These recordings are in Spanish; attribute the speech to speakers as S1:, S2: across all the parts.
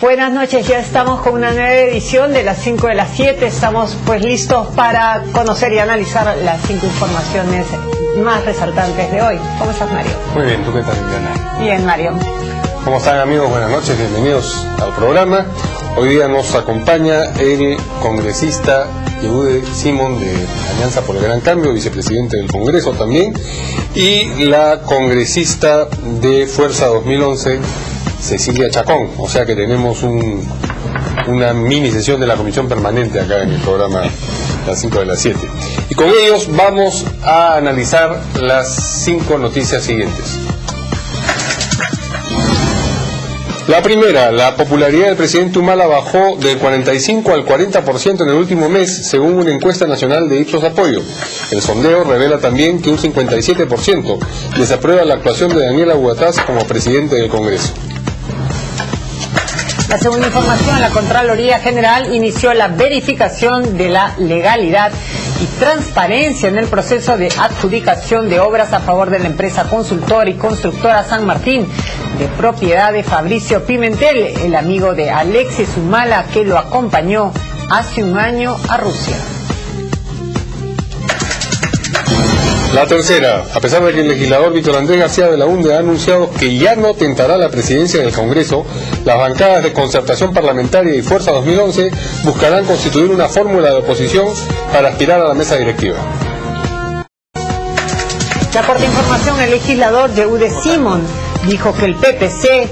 S1: Buenas noches, ya estamos con una nueva edición de las 5 de las 7. Estamos pues listos para conocer y analizar las cinco informaciones más resaltantes de hoy. ¿Cómo estás, Mario?
S2: Muy bien, ¿tú qué tal, Liliana?
S1: Bien, Mario.
S2: ¿Cómo están, amigos? Buenas noches, bienvenidos al programa. Hoy día nos acompaña el congresista Yehude Simón de Alianza por el Gran Cambio, vicepresidente del Congreso también, y la congresista de Fuerza 2011, Cecilia Chacón. O sea que tenemos un, una mini sesión de la comisión permanente acá en el programa las 5 de las 7. Y con ellos vamos a analizar las cinco noticias siguientes. La primera, la popularidad del presidente Humala bajó del 45 al 40% en el último mes, según una encuesta nacional de Ipsos Apoyo. El sondeo revela también que un 57% desaprueba la actuación de Daniela Bugatás como presidente del Congreso.
S1: La segunda información, la Contraloría General inició la verificación de la legalidad y transparencia en el proceso de adjudicación de obras a favor de la empresa consultora y constructora San Martín, de propiedad de Fabricio Pimentel, el amigo de Alexis Humala que lo acompañó hace un año a Rusia.
S2: La tercera, a pesar de que el legislador Víctor Andrés García de la UNDE ha anunciado que ya no tentará la presidencia del Congreso, las bancadas de concertación parlamentaria y Fuerza 2011 buscarán constituir una fórmula de oposición para aspirar a la mesa directiva.
S1: La de Información, el legislador Yehude Simon dijo que el PPC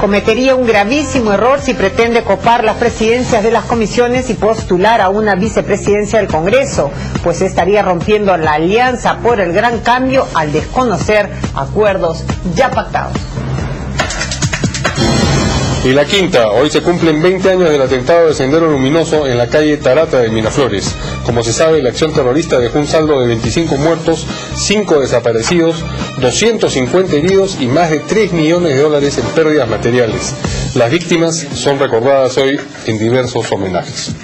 S1: cometería un gravísimo error si pretende copar las presidencias de las comisiones y postular a una vicepresidencia del Congreso, pues estaría rompiendo la alianza por el gran cambio al desconocer acuerdos ya pactados.
S2: Y la quinta, hoy se cumplen 20 años del atentado de Sendero Luminoso en la calle Tarata de Miraflores. Como se sabe, la acción terrorista dejó un saldo de 25 muertos, 5 desaparecidos, 250 heridos y más de 3 millones de dólares en pérdidas materiales. Las víctimas son recordadas hoy en diversos homenajes.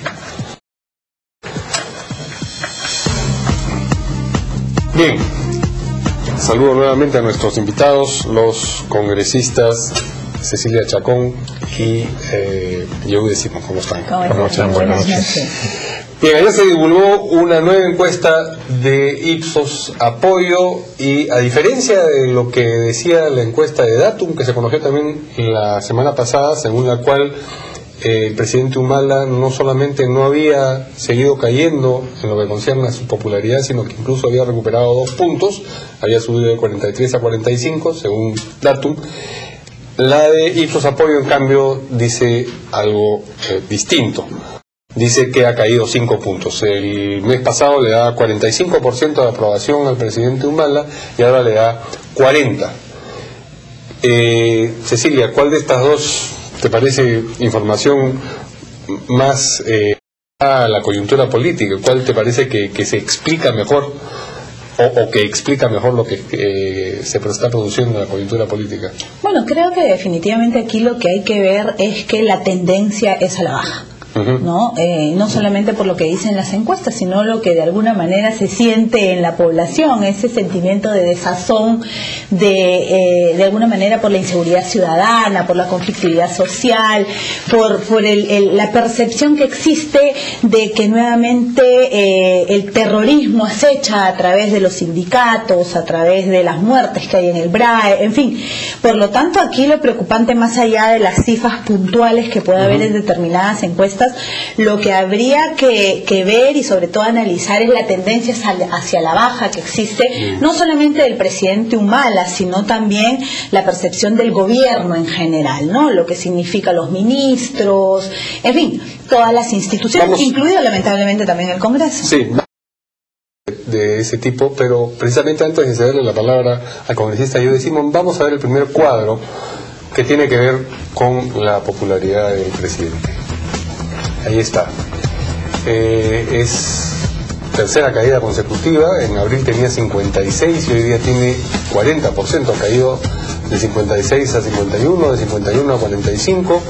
S2: Bien, saludo nuevamente a nuestros invitados, los congresistas Cecilia Chacón y eh, Yehude Simón. ¿Cómo están?
S3: Buenas noches.
S2: Bien, ayer se divulgó una nueva encuesta de Ipsos Apoyo y a diferencia de lo que decía la encuesta de Datum, que se conoció también la semana pasada, según la cual eh, el presidente Humala no solamente no había seguido cayendo en lo que concierne a su popularidad, sino que incluso había recuperado dos puntos, había subido de 43 a 45, según Datum. La de Ipsos Apoyo, en cambio, dice algo eh, distinto. Dice que ha caído 5 puntos. El mes pasado le da 45% de aprobación al presidente Humala y ahora le da 40%. Eh, Cecilia, ¿cuál de estas dos te parece información más eh, a la coyuntura política? ¿Cuál te parece que, que se explica mejor o, que explica mejor lo que eh, se está produciendo en la coyuntura política?
S3: Bueno, creo que definitivamente aquí lo que hay que ver es que la tendencia es a la baja. ¿No? Eh, no solamente por lo que dicen las encuestas, sino lo que de alguna manera se siente en la población, ese sentimiento de desazón, de, eh, de alguna manera por la inseguridad ciudadana, por la conflictividad social, por, por el, el, la percepción que existe de que nuevamente eh, el terrorismo acecha a través de los sindicatos, a través de las muertes que hay en el BRAE, en fin. Por lo tanto, aquí lo preocupante, más allá de las cifras puntuales que pueda haber en determinadas encuestas, lo que habría que, que, ver y sobre todo analizar es la tendencia hacia la baja que existe, no solamente del presidente Humala, sino también la percepción del gobierno en general, ¿no? Lo que significa los ministros, en fin, todas las instituciones, Vamos. incluido lamentablemente también el Congreso.
S2: Sí de ese tipo, pero precisamente antes de cederle la palabra al congresista yo decimos, vamos a ver el primer cuadro que tiene que ver con la popularidad del presidente. Ahí está. Eh, es tercera caída consecutiva. En abril tenía 56 y hoy día tiene 40%. Ha caído de 56 a 51, de 51 a 45,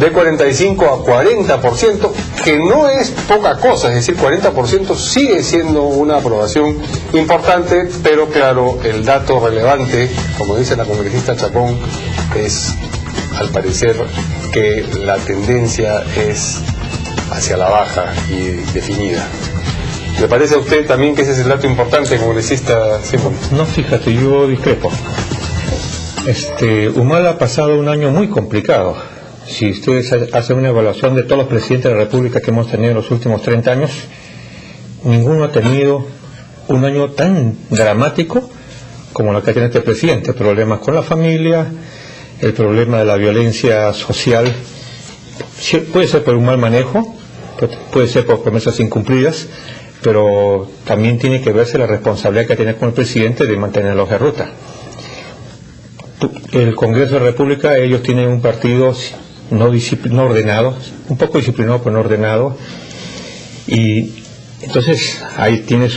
S2: de 45 a 40%, que no es poca cosa. Es decir, 40% sigue siendo una aprobación importante, pero claro, el dato relevante, como dice la congresista Chacón, es al parecer que la tendencia es hacia la baja y definida. ¿Le parece a usted también que ese es el dato importante, congresista Simón?
S4: No, fíjate, yo discrepo. Este, Humala ha pasado un año muy complicado. Si ustedes hacen una evaluación de todos los presidentes de la República que hemos tenido en los últimos 30 años, ninguno ha tenido un año tan dramático como lo que tiene este presidente. Problemas con la familia, el problema de la violencia social, puede ser por un mal manejo, puede ser por promesas incumplidas, pero también tiene que verse la responsabilidad que tiene con el presidente de mantener los de ruta. El Congreso de la República, ellos tienen un partido no, no ordenado, un poco disciplinado pero no ordenado, y entonces ahí tienes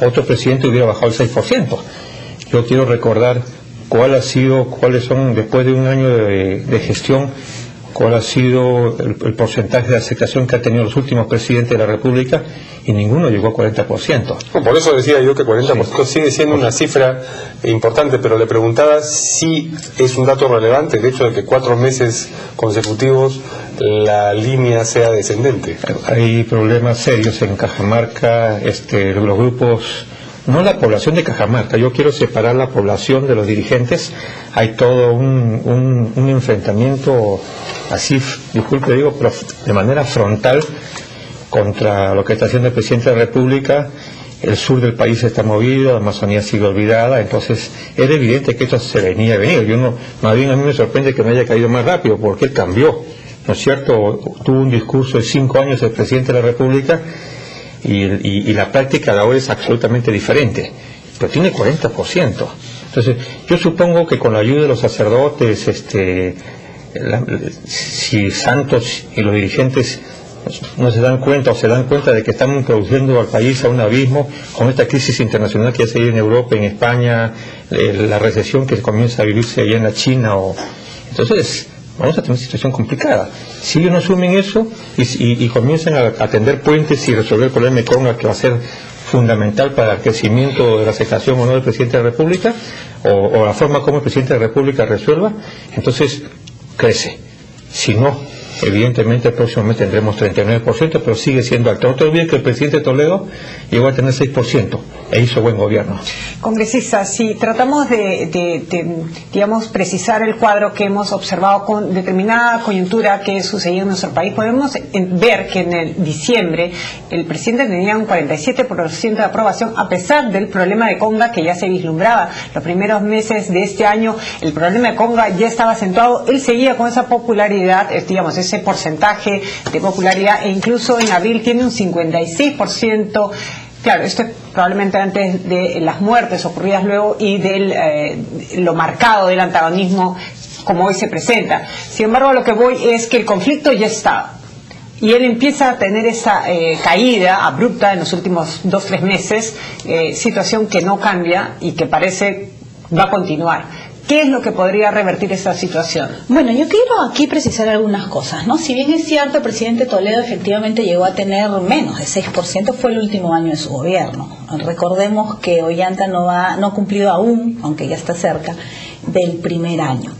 S4: otro presidente hubiera bajado el 6%. Yo quiero recordar cuál ha sido, cuáles son, después de un año de gestión, cuál ha sido el, porcentaje de aceptación que han tenido los últimos presidentes de la República y ninguno llegó a 40%.
S2: por eso decía yo que 40% sigue siendo una cifra importante, pero le preguntaba si es un dato relevante el hecho de que cuatro meses consecutivos la línea sea descendente.
S4: Hay problemas serios en Cajamarca, este, los grupos no la población de Cajamarca, yo quiero separar la población de los dirigentes, hay todo un, un, enfrentamiento así, disculpe digo, pero de manera frontal contra lo que está haciendo el presidente de la República, el sur del país está movido, la Amazonía sigue olvidada, entonces era evidente que esto se venía a venir. Yo no, más bien a mí me sorprende que me haya caído más rápido, porque él cambió, ¿no es cierto? Tuvo un discurso de cinco años el presidente de la República y, la práctica de ahora es absolutamente diferente, pero tiene 40%. Entonces, yo supongo que con la ayuda de los sacerdotes, este, si Santos y los dirigentes no se dan cuenta o se dan cuenta de que estamos introduciendo al país a un abismo con esta crisis internacional que ya se en Europa, en España, eh, la recesión que comienza a vivirse allá en la China. O... Entonces, vamos a tener una situación complicada. Si ellos no asumen eso y, comienzan a atender puentes y resolver el problema de Conga, que va a ser fundamental para el crecimiento de la aceptación o no del presidente de la República, o la forma como el presidente de la República resuelva, entonces crece. Si no, Evidentemente, próximamente tendremos 39%, pero sigue siendo alto. No te olvides que el presidente Toledo llegó a tener 6% e hizo buen gobierno.
S1: Congresista, si tratamos de, digamos, precisar el cuadro que hemos observado con determinada coyuntura que sucedió en nuestro país, podemos ver que en el diciembre el presidente tenía un 47% de aprobación a pesar del problema de Conga que ya se vislumbraba. Los primeros meses de este año el problema de Conga ya estaba acentuado. Él seguía con esa popularidad, digamos, ese porcentaje de popularidad e incluso en abril tiene un 56%. Claro, esto es probablemente antes de las muertes ocurridas luego y de eh, lo marcado del antagonismo como hoy se presenta. Sin embargo, lo que voy es que el conflicto ya está. Y él empieza a tener esa eh, caída abrupta en los últimos dos, tres meses, eh, situación que no cambia y que parece va a continuar. ¿Qué es lo que podría revertir esa situación?
S3: Bueno, yo quiero aquí precisar algunas cosas, ¿no? Si bien es cierto, el presidente Toledo efectivamente llegó a tener menos de 6%, fue el último año de su gobierno. Recordemos que Ollanta no, va, no ha cumplido aún, aunque ya está cerca, del primer año.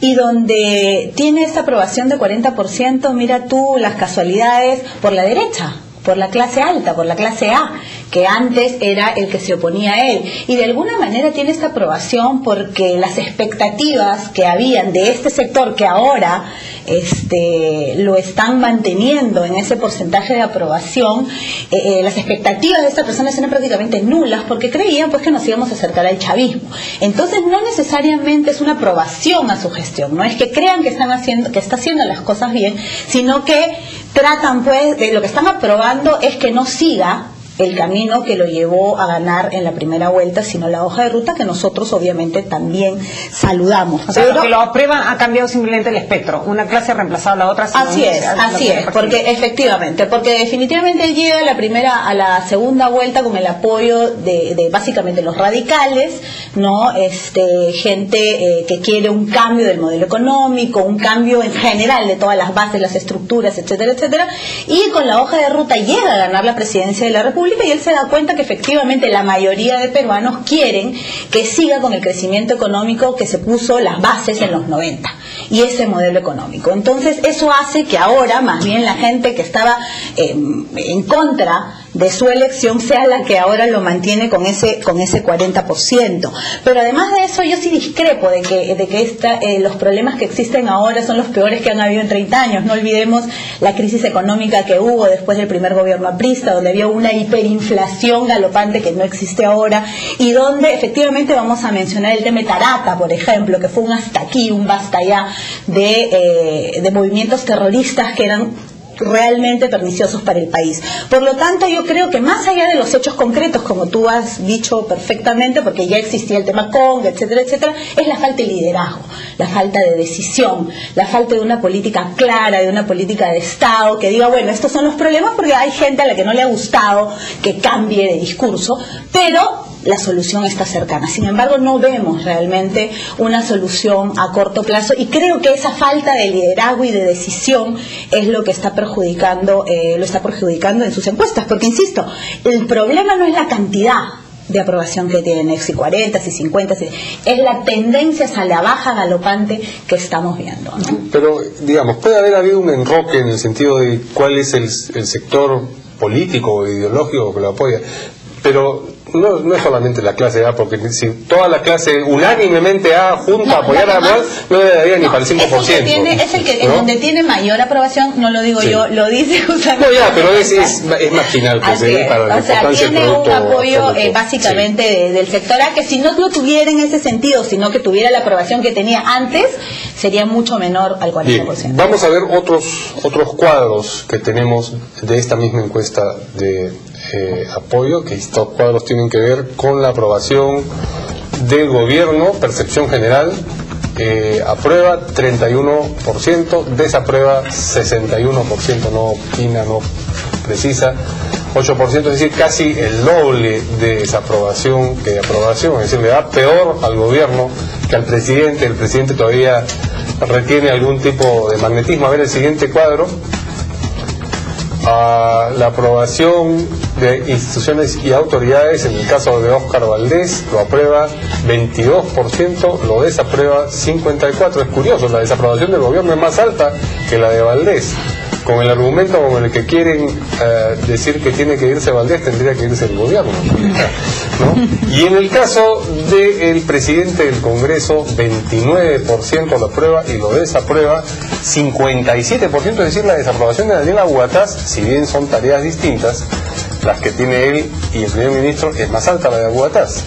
S3: Y donde tiene esta aprobación de 40%, mira tú las casualidades por la derecha, por la clase alta, por la clase A que antes era el que se oponía a él. Y de alguna manera tiene esta aprobación porque las expectativas que habían de este sector que ahora este, lo están manteniendo en ese porcentaje de aprobación, eh, eh, las expectativas de estas personas eran prácticamente nulas porque creían pues que nos íbamos a acercar al chavismo. Entonces no necesariamente es una aprobación a su gestión, no es que crean que están haciendo, que está haciendo las cosas bien, sino que tratan pues de lo que están aprobando es que no siga el camino que lo llevó a ganar en la primera vuelta, sino la hoja de ruta que nosotros obviamente también saludamos.
S1: O sea, lo que lo aprueban ha cambiado simplemente el espectro, una clase ha reemplazado a la otra.
S3: Así es, así es, porque efectivamente, porque definitivamente llega a la primera, a la segunda vuelta con el apoyo de, básicamente los radicales, no, este, gente eh, que quiere un cambio del modelo económico, un cambio en general de todas las bases, las estructuras, etcétera, etcétera, y con la hoja de ruta llega a ganar la presidencia de la República y él se da cuenta que efectivamente la mayoría de peruanos quieren que siga con el crecimiento económico que se puso las bases en los 90 y ese modelo económico. Entonces eso hace que ahora más bien la gente que estaba eh, en contra de su elección sea la que ahora lo mantiene con ese con ese 40%. Pero además de eso yo sí discrepo de que de que esta, eh, los problemas que existen ahora son los peores que han habido en 30 años. No olvidemos la crisis económica que hubo después del primer gobierno aprista, donde había una hiperinflación galopante que no existe ahora y donde efectivamente vamos a mencionar el tema de Tarata, por ejemplo, que fue un hasta aquí, un basta allá de, eh, de movimientos terroristas que eran realmente perniciosos para el país. Por lo tanto, yo creo que más allá de los hechos concretos, como tú has dicho perfectamente, porque ya existía el tema Conga, etcétera, etcétera, es la falta de liderazgo, la falta de decisión, la falta de una política clara, de una política de Estado que diga, bueno, estos son los problemas porque hay gente a la que no le ha gustado que cambie de discurso, pero la solución está cercana. Sin embargo, no vemos realmente una solución a corto plazo y creo que esa falta de liderazgo y de decisión es lo que está perjudicando, eh, lo está perjudicando en sus encuestas. Porque, insisto, el problema no es la cantidad de aprobación que tienen, si 40, si 50, es la tendencia a la baja galopante que estamos viendo.
S2: Pero, digamos, puede haber habido un enroque en el sentido de cuál es el, el sector político o ideológico que lo apoya, pero no, no es solamente la clase A, porque si toda la clase unánimemente A junta a apoyar a Anual, no le daría ni para el 5%.
S3: Es el que, tiene, es el que donde tiene mayor aprobación, no lo digo yo, lo dice
S2: justamente. No, ya, pero es, es, es marginal, pues,
S3: eh, para la o sea, tiene un apoyo eh, básicamente del sector A, que si no lo tuviera en ese sentido, sino que tuviera la aprobación que tenía antes, sería mucho menor al 40%.
S2: vamos a ver otros, otros cuadros que tenemos de esta misma encuesta de eh, apoyo, que estos cuadros tienen que ver con la aprobación del gobierno, percepción general, eh, aprueba 31%, desaprueba 61%, no opina, no precisa, 8%, es decir, casi el doble de desaprobación que de aprobación, es decir, le da peor al gobierno que al presidente, el presidente todavía retiene algún tipo de magnetismo. A ver el siguiente cuadro a la aprobación de instituciones y autoridades, en el caso de Óscar Valdés, lo aprueba 22%, lo desaprueba 54%. Es curioso, la desaprobación del gobierno es más alta que la de Valdés con el argumento con el que quieren eh, decir que tiene que irse Valdés, tendría que irse el gobierno. Y en el caso del presidente del Congreso, 29% lo aprueba y lo desaprueba, 57%, es decir, la desaprobación de Daniel Aguataz, si bien son tareas distintas, las que tiene él y el primer ministro, es más alta la de Aguataz.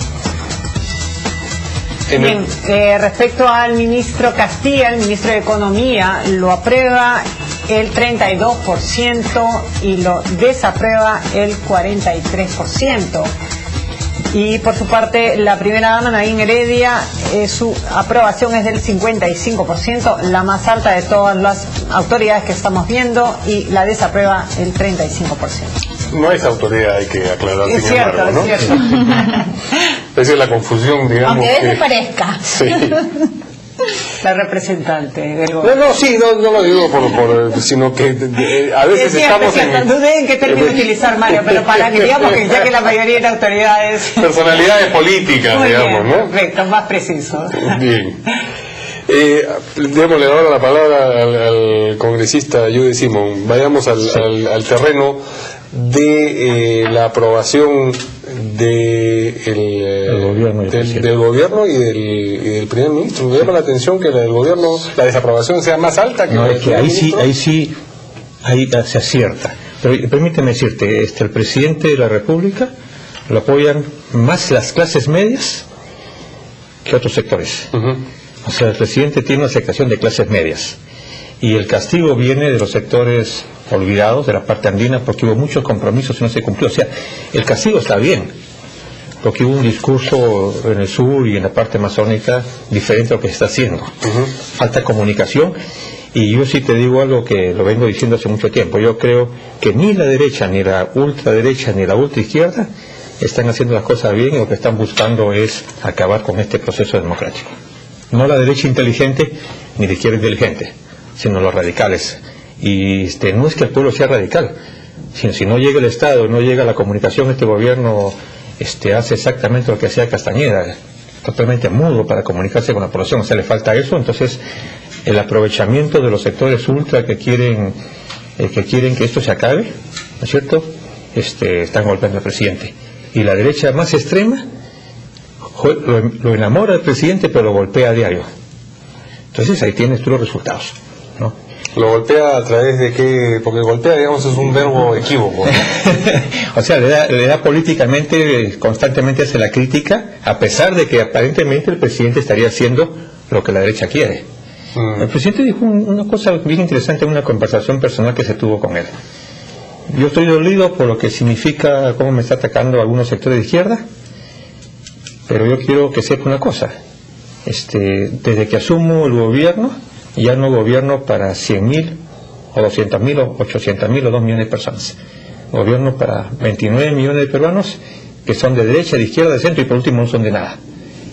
S1: Bien, eh, respecto al ministro Castilla, el ministro de Economía, lo aprueba el 32% y lo desaprueba el 43%. Y por su parte, la primera dama, Nadine Heredia, eh, su aprobación es del 55%, la más alta de todas las autoridades que estamos viendo, y la desaprueba el 35%.
S2: No es autoridad, hay que aclarar.
S1: Es cierto, es cierto.
S2: Esa es la confusión, digamos.
S3: Aunque que... parezca.
S2: Sí.
S1: La representante del gobierno.
S2: No, no, sí, no, no lo digo por, por sino que a veces estamos
S1: en... Dudé en qué término utilizar, Mario, pero para que digamos que ya que la mayoría de autoridades...
S2: Personalidades políticas, digamos, ¿no?
S1: Perfecto, más preciso.
S2: Bien. Eh, démosle ahora la palabra al, congresista Judy Simon. Vayamos al, al, terreno de eh, la aprobación de el,
S4: gobierno
S2: del, gobierno y del, primer ministro. Me llama la atención que la del gobierno, la desaprobación sea más alta que
S4: no,
S2: la
S4: del que ahí sí, ahí sí, ahí se acierta. Pero permíteme decirte, este, el presidente de la República lo apoyan más las clases medias que otros sectores. O sea, el presidente tiene una aceptación de clases medias. Y el castigo viene de los sectores olvidados, de la parte andina, porque hubo muchos compromisos y no se cumplió. O sea, el castigo está bien, porque hubo un discurso en el sur y en la parte amazónica diferente a lo que se está haciendo. Falta comunicación. Y yo sí te digo algo que lo vengo diciendo hace mucho tiempo. Yo creo que ni la derecha, ni la ultraderecha, ni la ultraizquierda están haciendo las cosas bien y lo que están buscando es acabar con este proceso democrático. No la derecha inteligente ni la izquierda inteligente, sino los radicales. Y este, no es que el pueblo sea radical, Si, si no llega el Estado, no llega la comunicación, este gobierno este, hace exactamente lo que hacía Castañeda, totalmente mudo para comunicarse con la población, o sea, le falta eso, entonces el aprovechamiento de los sectores ultra que quieren, eh, que quieren que esto se acabe, ¿no es cierto?, este, están golpeando al presidente. Y la derecha más extrema lo, lo enamora al presidente, pero lo golpea a diario. Entonces ahí tienes tú los resultados, ¿no?
S2: ¿Lo golpea a través de qué? Porque golpea, digamos, es un verbo equívoco.
S4: o sea, le da, le da políticamente, constantemente hace la crítica, a pesar de que aparentemente el presidente estaría haciendo lo que la derecha quiere.
S2: Mm.
S4: El presidente dijo un- una cosa bien interesante en una conversación personal que se tuvo con él. Yo estoy dolido por lo que significa cómo me está atacando algunos sectores de izquierda, pero yo quiero que sepa una cosa. Este, desde que asumo el gobierno, ya no gobierno para 100.000 o 200.000 o 800.000 o 2 millones de personas. Gobierno para 29 millones de peruanos que son de derecha, de izquierda, de centro y por último no son de nada.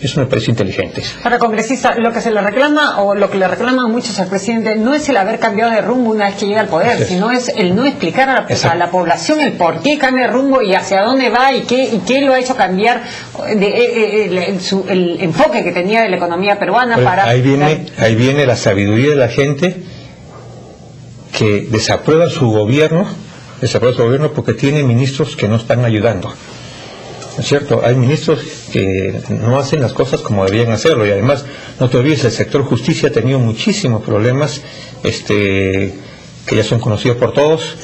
S4: Eso me parece inteligente.
S1: Para congresista, lo que se le reclama o lo que le reclaman muchos al presidente no es el haber cambiado de rumbo una vez que llega al poder,
S4: es.
S1: sino es el no explicar a la, a
S4: Exacto.
S1: la población el por qué cambia de rumbo y hacia dónde va y qué, y qué lo ha hecho cambiar de, eh, eh, el, el- su- el enfoque que tenía de la economía peruana
S4: Pues
S1: para...
S4: ahí viene ahí viene la sabiduría de la gente que desaprueba su gobierno desaprueba su gobierno porque tiene ministros que no están ayudando ¿No es cierto hay ministros que no hacen las cosas como debían hacerlo y además no te olvides el sector justicia ha tenido muchísimos problemas este que ya son conocidos por todos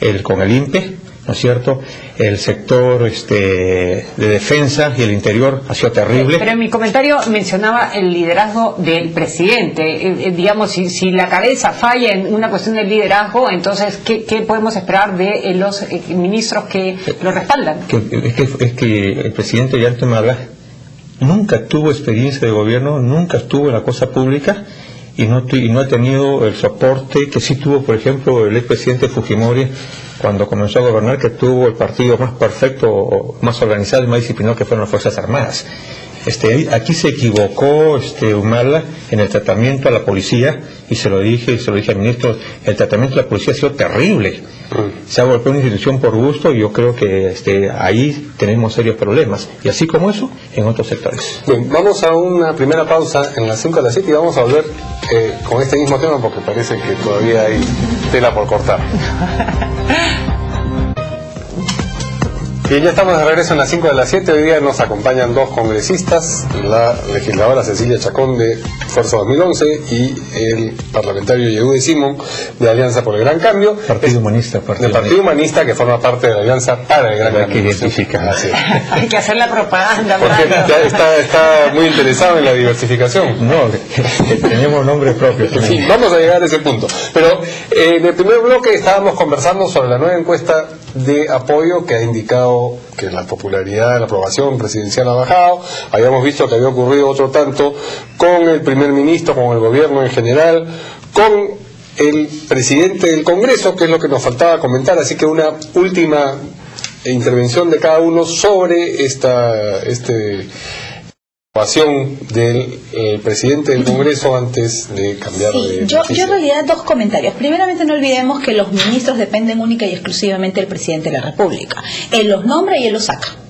S4: el con el INPE ¿no es cierto? El sector este, de defensa y el interior ha sido terrible.
S1: Pero en mi comentario mencionaba el liderazgo del presidente. Eh, eh, digamos, si, si la cabeza falla en una cuestión del liderazgo, entonces, ¿qué, qué podemos esperar de eh, los ministros que lo respaldan?
S4: que, es, que, es que el presidente Mala nunca tuvo experiencia de gobierno, nunca estuvo en la cosa pública y no, y no ha tenido el soporte que sí tuvo, por ejemplo, el expresidente Fujimori cuando comenzó a gobernar, que tuvo el partido más perfecto, más organizado y más disciplinado que fueron las Fuerzas Armadas. Este, aquí se equivocó este, Humala en el tratamiento a la policía, y se lo dije, y se lo dije al ministro, el tratamiento a la policía ha sido terrible. Se ha golpeado una institución por gusto y yo creo que este, ahí tenemos serios problemas. Y así como eso, en otros sectores.
S2: Bien, vamos a una primera pausa en las 5 de las 7 y vamos a volver eh, con este mismo tema porque parece que todavía hay tela por cortar. Bien, ya estamos de regreso en las 5 de las 7. Hoy día nos acompañan dos congresistas, la legisladora Cecilia Chacón de Fuerza 2011 y el parlamentario Yehude Simón de Alianza por el Gran Cambio.
S4: Partido Humanista, Partido
S2: del Partido Humanista que forma parte de la Alianza para el Gran
S4: que
S2: Cambio.
S4: identificar.
S2: Así es.
S1: Hay que hacer la propaganda,
S2: Porque está, está muy interesado en la diversificación.
S4: No, que tenemos nombre propio.
S2: Sí, vamos a llegar a ese punto. Pero eh, en el primer bloque estábamos conversando sobre la nueva encuesta de apoyo que ha indicado que la popularidad, la aprobación presidencial ha bajado. Habíamos visto que había ocurrido otro tanto con el primer ministro, con el gobierno en general, con el presidente del Congreso, que es lo que nos faltaba comentar. Así que una última intervención de cada uno sobre esta este del eh, presidente del Congreso antes de cambiar
S3: Sí,
S2: de
S3: yo, yo en realidad dos comentarios. Primeramente no olvidemos que los ministros dependen única y exclusivamente del presidente de la República. Él los nombra y él los saca.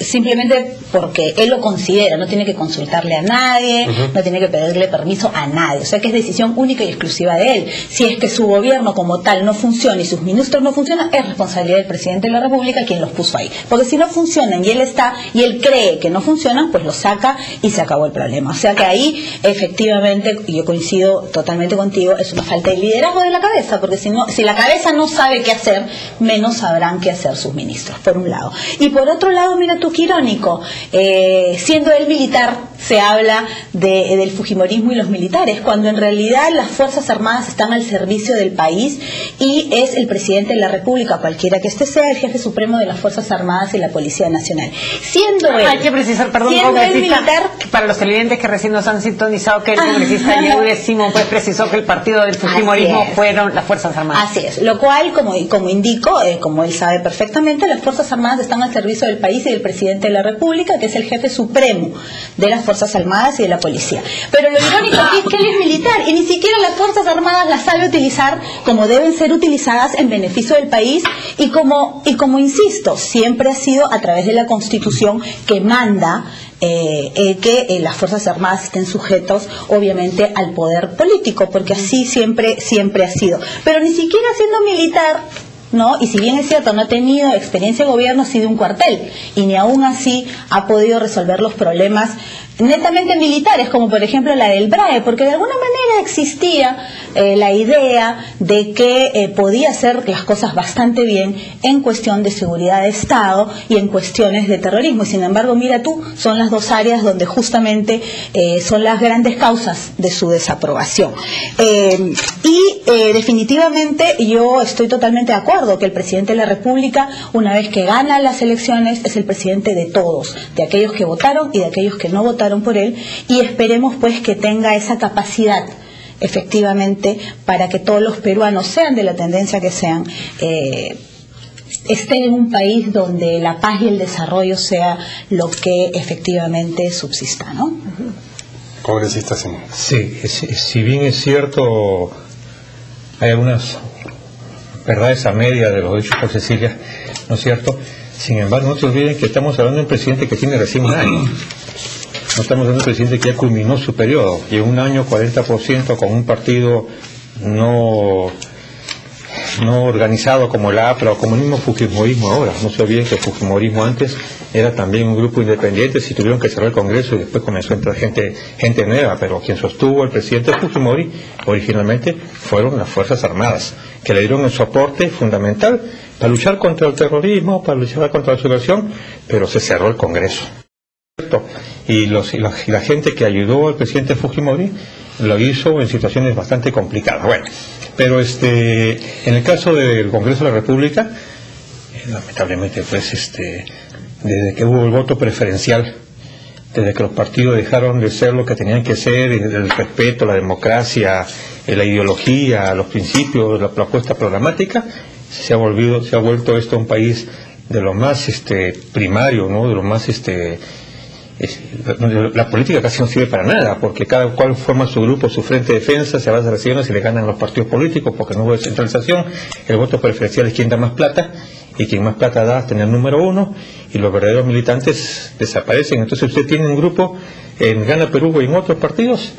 S3: Simplemente porque él lo considera, no tiene que consultarle a nadie, no tiene que pedirle permiso a nadie. O sea que es decisión única y exclusiva de él. Si es que su gobierno como tal no funciona y sus ministros no funcionan, es responsabilidad del presidente de la República quien los puso ahí. Porque si no funcionan y él está y él cree que no funcionan, pues los saca y se acabó el problema. O sea que ahí efectivamente, y yo coincido totalmente contigo, es una falta de liderazgo de la cabeza, porque si no, si la cabeza no sabe qué hacer, menos sabrán qué hacer sus ministros, por un lado. Y por otro lado, mira tú qué irónico, eh, siendo él militar, se habla de, del Fujimorismo y los militares, cuando en realidad las Fuerzas Armadas están al servicio del país y es el presidente de la República, cualquiera que este sea, el jefe supremo de las Fuerzas Armadas y la Policía Nacional. Siendo él,
S1: Hay que precisar, perdón,
S3: militar,
S1: para los televidentes que recién nos han sintonizado, que el
S3: Ah.
S1: congresista Yehude Simón pues precisó que el partido del Fujimorismo fueron las Fuerzas Armadas.
S3: Así es, lo cual, como, como indico, eh, como él sabe perfectamente, las Fuerzas Armadas están al servicio del país y del presidente de la República, que es el jefe supremo de las Fuerzas Armadas y de la Policía. Pero lo irónico aquí es que él es militar y ni siquiera las Fuerzas Armadas las sabe utilizar como deben ser utilizadas en beneficio del país y como, y como insisto, siempre ha sido a través de la Constitución que manda eh, eh, que eh, las Fuerzas Armadas estén sujetos, obviamente, al poder político, porque así siempre, siempre ha sido. Pero ni siquiera siendo militar, ¿no? Y si bien es cierto, no ha tenido experiencia de gobierno, ha sido un cuartel, y ni aún así ha podido resolver los problemas netamente militares, como por ejemplo la del BRAE, porque de alguna manera existía eh, la idea de que eh, podía hacer las cosas bastante bien en cuestión de seguridad de Estado y en cuestiones de terrorismo. Y sin embargo, mira tú, son las dos áreas donde justamente eh, son las grandes causas de su desaprobación. y definitivamente yo estoy totalmente de acuerdo que el presidente de la República, una vez que gana las elecciones, es el presidente de todos, de aquellos que votaron y de aquellos que no votaron por él y esperemos pues que tenga esa capacidad efectivamente para que todos los peruanos sean de la tendencia que sean eh, estén en un país donde la paz y el desarrollo sea lo que efectivamente subsista, ¿no?
S2: Congresista, sí.
S4: Sí, si bien es cierto, hay algunas verdades a media de los hechos por Cecilia, ¿no es cierto? Sin embargo, no se olviden que estamos hablando de un presidente que tiene recién un año. No estamos hablando de un presidente que ya culminó su periodo y en un año 40% con un partido no no organizado como el APRA o como Fujimorismo ahora. No se olviden que el Fujimorismo antes era también un grupo independiente, si tuvieron que cerrar el Congreso y después comenzó a entrar gente, gente nueva, pero quien sostuvo el presidente Fujimori originalmente fueron las Fuerzas Armadas, que le dieron el soporte fundamental para luchar contra el terrorismo, para luchar contra la subversión, pero se cerró el Congreso y, los, la, gente que ayudó al presidente Fujimori lo hizo en situaciones bastante complicadas. Bueno, pero este, en el caso del Congreso de la República, eh, lamentablemente, pues, este, desde que hubo el voto preferencial, desde que los partidos dejaron de ser lo que tenían que ser, el respeto, la democracia, eh, la ideología, los principios, la propuesta programática, se ha volvido, se ha vuelto esto un país de lo más este primario, ¿no? de lo más este la política casi no sirve para nada, porque cada cual forma su grupo, su frente de defensa, se va a las elecciones y le ganan los partidos políticos, porque no hubo descentralización, el voto preferencial es quien da más plata, y quien más plata da tener el número uno, y los verdaderos militantes desaparecen. Entonces usted tiene un grupo en Gana Perú y en otros partidos,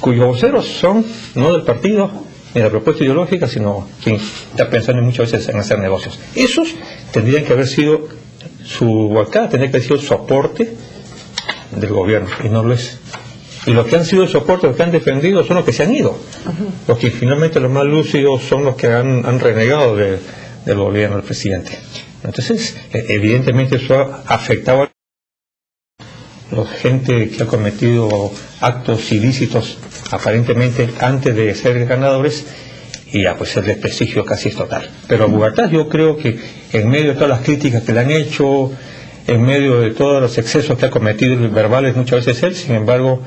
S4: cuyos voceros son no del partido, ni la propuesta ideológica, sino quien está pensando muchas veces en hacer negocios. Esos tendrían que haber sido su bancada tendría que haber sido soporte del gobierno y no lo es. Y los que han sido soporte, los que han defendido son los que se han ido. Los que finalmente los más lúcidos son los que han, renegado del gobierno del presidente. Entonces, e, evidentemente eso ha afectado a la gente que ha cometido actos ilícitos aparentemente antes de ser ganadores y ya pues el desprestigio casi es total. Pero a Bogotá yo creo que en medio de todas las críticas que le han hecho, en medio de todos los excesos que ha cometido verbales muchas veces él, sin embargo,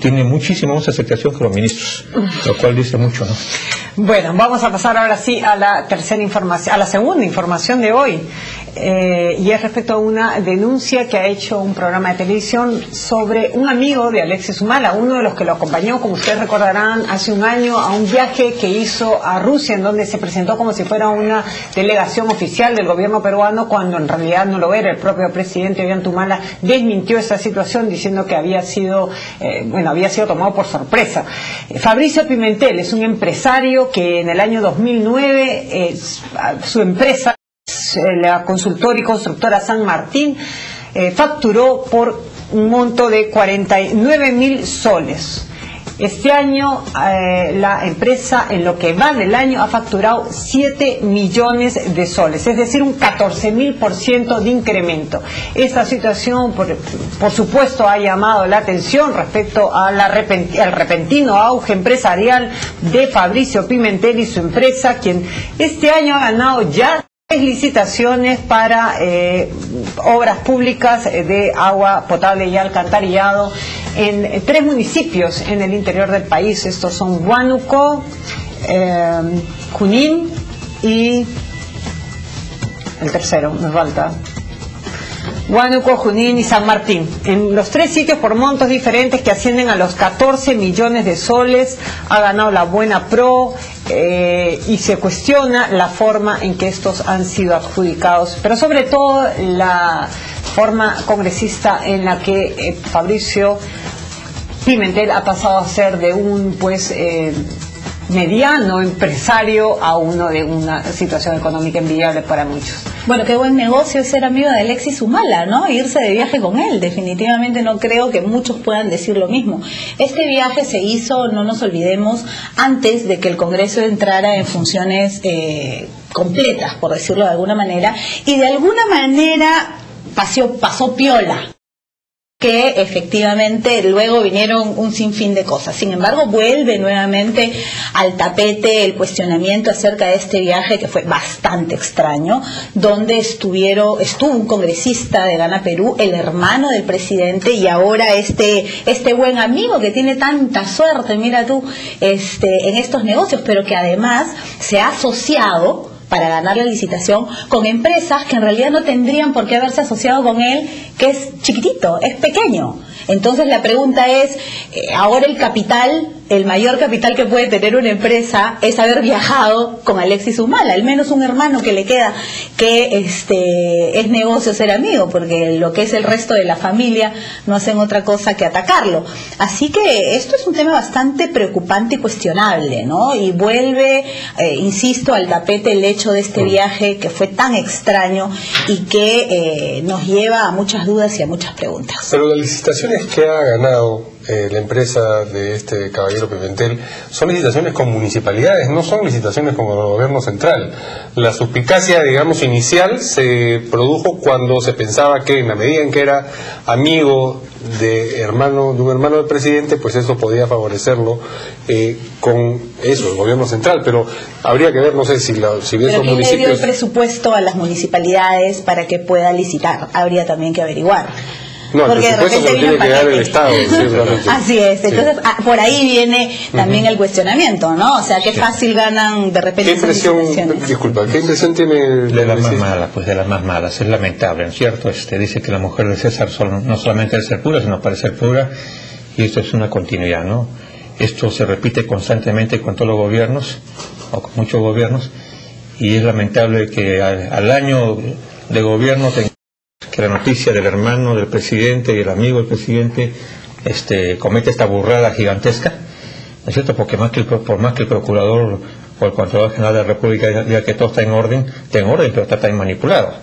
S4: tiene muchísima más aceptación que los ministros, lo cual dice mucho, ¿no?
S1: Bueno, vamos a pasar ahora sí a la tercera información, a la segunda información de hoy. Eh, y es respecto a una denuncia que ha hecho un programa de televisión sobre un amigo de Alexis Humala, uno de los que lo acompañó, como ustedes recordarán, hace un año a un viaje que hizo a Rusia, en donde se presentó como si fuera una delegación oficial del gobierno peruano, cuando en realidad no lo era. El propio presidente Humala desmintió esa situación diciendo que había sido, eh, bueno, había sido tomado por sorpresa. Eh, Fabricio Pimentel es un empresario que en el año 2009 su empresa la consultora y constructora San Martín eh, facturó por un monto de 49 mil soles. Este año eh, la empresa en lo que va del año ha facturado 7 millones de soles, es decir, un 14 mil por ciento de incremento. Esta situación, por, por, supuesto, ha llamado la atención respecto al repentino auge empresarial de Fabricio Pimentel y su empresa, quien este año ha ganado ya licitaciones para eh, obras públicas de agua potable y alcantarillado en tres municipios en el interior del país. Estos son Huánuco, eh, Junín y el tercero, me falta. Huánuco, Junín y San Martín. En los tres sitios por montos diferentes que ascienden a los 14 millones de soles, ha ganado la Buena Pro eh, y se cuestiona la forma en que estos han sido adjudicados, pero sobre todo la forma congresista en la que eh, Fabricio Pimentel ha pasado a ser de un pues eh, mediano empresario a uno de una situación económica envidiable para muchos.
S3: Bueno, qué buen negocio es ser amigo de Alexis Humala, ¿no? Irse de viaje con él. Definitivamente no creo que muchos puedan decir lo mismo. Este viaje se hizo, no nos olvidemos, antes de que el Congreso entrara en funciones eh, completas, por decirlo de alguna manera, y de alguna manera pasó, pasó piola que efectivamente luego vinieron un sinfín de cosas. Sin embargo, vuelve nuevamente al tapete el cuestionamiento acerca de este viaje que fue bastante extraño, donde estuvieron, estuvo un congresista de Gana Perú, el hermano del presidente, y ahora este, este buen amigo que tiene tanta suerte, mira tú, este, en estos negocios, pero que además se ha asociado para ganar la licitación con empresas que en realidad no tendrían por qué haberse asociado con él, que es chiquitito, es pequeño. Entonces la pregunta es, eh, ahora el capital el mayor capital que puede tener una empresa es haber viajado con Alexis Humala, al menos un hermano que le queda que este es negocio ser amigo, porque lo que es el resto de la familia no hacen otra cosa que atacarlo. Así que esto es un tema bastante preocupante y cuestionable, ¿no? Y vuelve, eh, insisto, al tapete el hecho de este viaje que fue tan extraño y que eh, nos lleva a muchas dudas y a muchas preguntas.
S2: Pero licitaciones que ha ganado eh, la empresa de este caballero Pimentel son licitaciones con municipalidades, no son licitaciones con el gobierno central. La suspicacia, digamos, inicial se produjo cuando se pensaba que en la medida en que era amigo de hermano de un hermano del presidente, pues eso podía favorecerlo eh, con eso, el gobierno central. Pero habría que ver, no sé si, la, si
S3: bien
S2: esos
S3: municipios...
S2: dio
S3: el presupuesto a las municipalidades para que pueda licitar? Habría también que averiguar.
S2: No, porque el presupuesto tiene que dar el Estado.
S3: Así es, entonces ah, por ahí viene también el cuestionamiento, ¿no? O sea, qué fácil ganan de repente
S2: ¿Qué impresión, disculpa, qué impresión tiene
S4: de las más malas? Pues de las más malas, es lamentable, ¿no es cierto? Este, dice que la mujer de César son, no solamente debe ser pura, sino para ser pura, y esto es una continuidad, ¿no? Esto se repite constantemente con todos los gobiernos, o con muchos gobiernos, y es lamentable que al, al año de gobierno tengamos que la noticia del hermano del presidente y el amigo del presidente este, comete esta burrada gigantesca, ¿no es cierto? Porque más que por más que el procurador o el controlador general de la República diga que todo está en orden, está en orden, pero está también manipulado.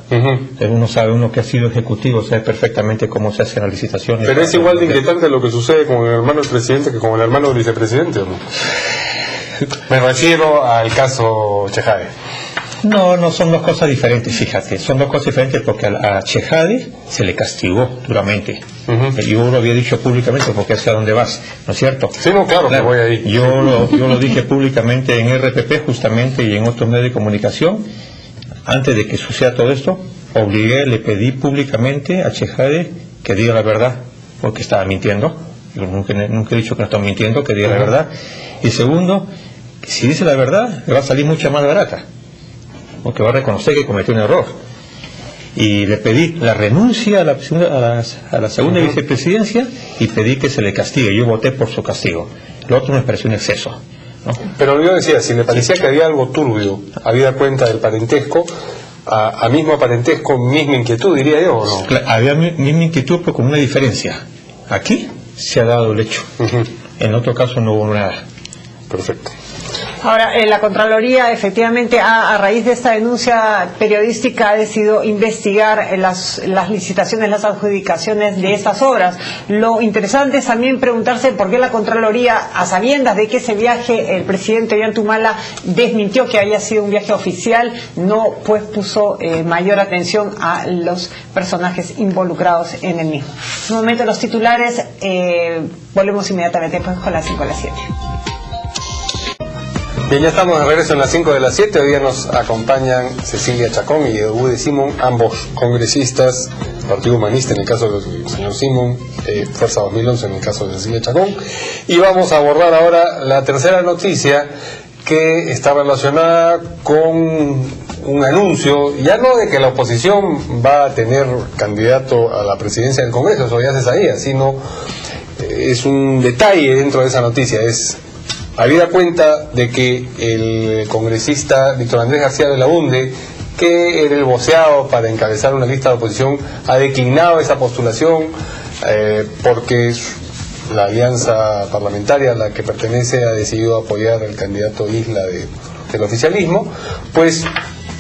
S4: uno sabe, uno que ha sido ejecutivo, sabe perfectamente cómo se hacen las licitaciones.
S2: Pero es igual de inquietante lo que sucede con el hermano del presidente que con el hermano del vicepresidente, ¿no? Me refiero al caso Chejade.
S4: No, no son dos cosas diferentes, fíjate. Son dos cosas diferentes porque a, Chejade se le castigó duramente. Yo lo había dicho públicamente porque hacia dónde vas, ¿no es cierto?
S2: Sí, no, claro, voy ahí.
S4: Yo lo, yo lo dije públicamente en RPP justamente y en otros medios de comunicación. Antes de que suceda todo esto, obligué, le pedí públicamente a Chejade que diga la verdad, porque estaba mintiendo. Yo nunca, nunca he dicho que no estaba mintiendo, que diga la verdad. Y segundo, si dice la verdad, le va a salir mucha más barata porque va a reconocer que cometió un error. Y le pedí la renuncia a la, a la, segunda vicepresidencia y pedí que se le castigue. Yo voté por su castigo. Lo otro me pareció un exceso.
S2: Pero yo decía, si le parecía que había algo turbio, había cuenta del parentesco, a, mismo parentesco, misma inquietud, diría yo, ¿o no?
S4: había misma inquietud, pero con una diferencia. Aquí se ha dado el hecho. En otro caso no hubo nada.
S2: Perfecto.
S1: Ahora, eh, la Contraloría efectivamente a, raíz de esta denuncia periodística ha decidido investigar las, licitaciones, las adjudicaciones de estas obras. Lo interesante es también preguntarse por qué la Contraloría, a sabiendas de que ese viaje el presidente Ollantumala desmintió que había sido un viaje oficial, no pues puso eh, mayor atención a los personajes involucrados en el mismo. En un momento los titulares, eh, volvemos inmediatamente pues con las 5 a las 7.
S2: Bien, ya estamos de regreso en las 5 de las 7. Hoy día nos acompañan Cecilia Chacón y Edu Simón, ambos congresistas, Partido Humanista en el caso del señor Simón, eh, Fuerza 2011 en el caso de Cecilia Chacón. Y vamos a abordar ahora la tercera noticia que está relacionada con un anuncio, ya no de que la oposición va a tener candidato a la presidencia del Congreso, eso ya se sabía, sino eh, es un detalle dentro de esa noticia, es habida cuenta de que el congresista Víctor Andrés García Belaunde, que era el voceado para encabezar una lista de oposición, ha declinado esa postulación eh, porque la alianza parlamentaria a la que pertenece ha decidido apoyar al candidato Isla del oficialismo, pues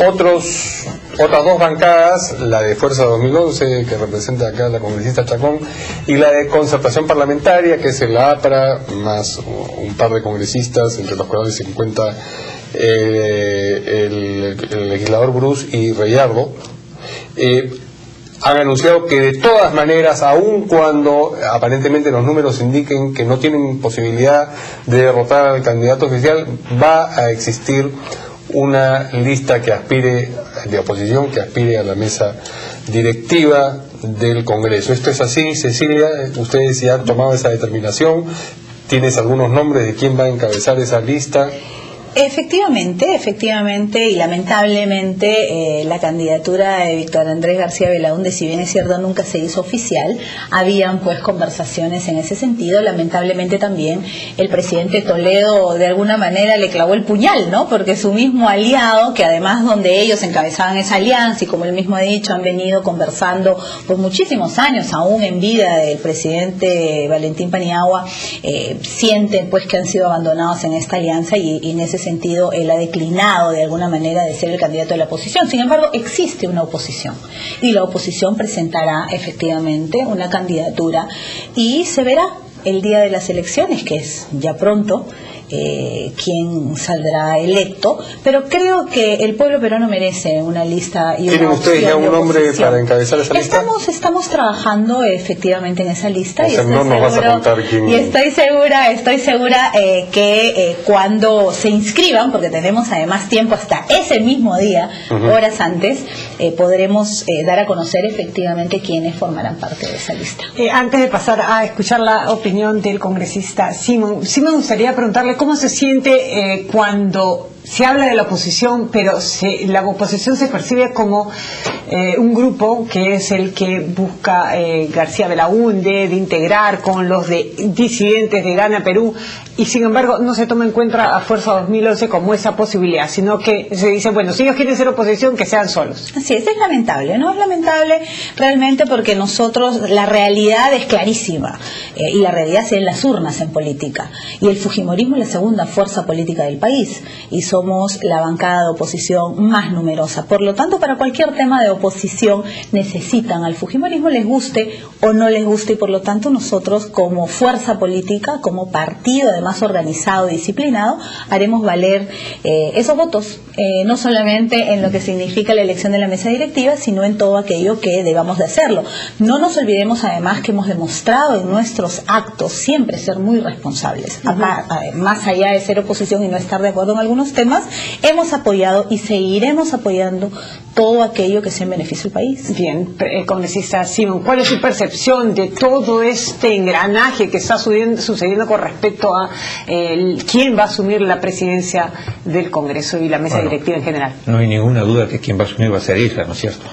S2: otros, otras dos bancadas, la de Fuerza 2011, que representa acá la congresista Chacón, y la de Concertación Parlamentaria, que es el APRA, más un par de congresistas, entre los cuales se encuentra eh, el, legislador Bruce y Reyardo, eh, han anunciado que de todas maneras, aun cuando aparentemente los números indiquen que no tienen posibilidad de derrotar al candidato oficial, va a existir una lista que aspire de oposición que aspire a la mesa directiva del Congreso. Esto es así, Cecilia, ustedes ya han tomado esa determinación. ¿Tienes algunos nombres de quién va a encabezar esa lista?
S3: Efectivamente, efectivamente y lamentablemente eh, la candidatura de Víctor Andrés García Belaúnde, si bien es cierto nunca se hizo oficial, habían pues conversaciones en ese sentido. Lamentablemente también el presidente Toledo de alguna manera le clavó el puñal, ¿no? Porque su mismo aliado, que además donde ellos encabezaban esa alianza y como él mismo ha dicho, han venido conversando por muchísimos años, aún en vida del presidente Valentín Paniagua, eh, sienten pues que han sido abandonados en esta alianza y, y en ese sentido él ha declinado de alguna manera de ser el candidato de la oposición. Sin embargo, existe una oposición y la oposición presentará efectivamente una candidatura y se verá el día de las elecciones, que es ya pronto, eh, quién saldrá electo, pero creo que el pueblo peruano merece una lista y
S2: ¿Tienen ustedes ya un nombre para encabezar esa lista?
S3: Estamos, estamos trabajando efectivamente en esa lista y, estoy
S2: no nos vas a contar quién...
S3: y estoy segura, estoy segura eh, que eh, cuando se inscriban, porque tenemos además tiempo hasta ese mismo día, horas antes, eh, podremos dar a conocer efectivamente quiénes formarán parte de esa lista.
S1: antes de pasar a escuchar la opinión del congresista Simón, sí me gustaría preguntarle ¿Cómo se siente eh, cuando se habla de la oposición, pero la oposición se percibe como eh, un grupo que es el que busca eh, García Belaunde de integrar con los de disidentes de Gana Perú y sin embargo no se toma en cuenta a Fuerza 2011 como esa posibilidad, sino que se dice, bueno, si ellos quieren ser oposición, que sean solos.
S3: Así es, es lamentable, ¿no? Es lamentable realmente porque nosotros, la realidad es clarísima eh, y la realidad es en las urnas en política y el Fujimorismo es la segunda fuerza política del país y somos la bancada de oposición más numerosa. Por lo tanto, para cualquier tema de oposición necesitan al Fujimorismo, les guste o no les guste, y por lo tanto nosotros como fuerza política, como partido además organizado y disciplinado, haremos valer eh, esos votos, eh, no solamente en lo que significa la elección de la mesa directiva, sino en todo aquello que debamos de hacerlo. No nos olvidemos además que hemos demostrado en nuestros actos siempre ser muy responsables, más allá de ser oposición y no estar de acuerdo en algunos temas, hemos apoyado y seguiremos apoyando todo aquello que sea en beneficio del país.
S1: Bien, eh, congresista Simón, ¿cuál es su percepción de todo este engranaje que está sucediendo, con respecto a quién va a asumir la presidencia del Congreso y la mesa directiva en general?
S4: No hay ninguna duda que quien va a asumir va a ser Isla, ¿no es cierto?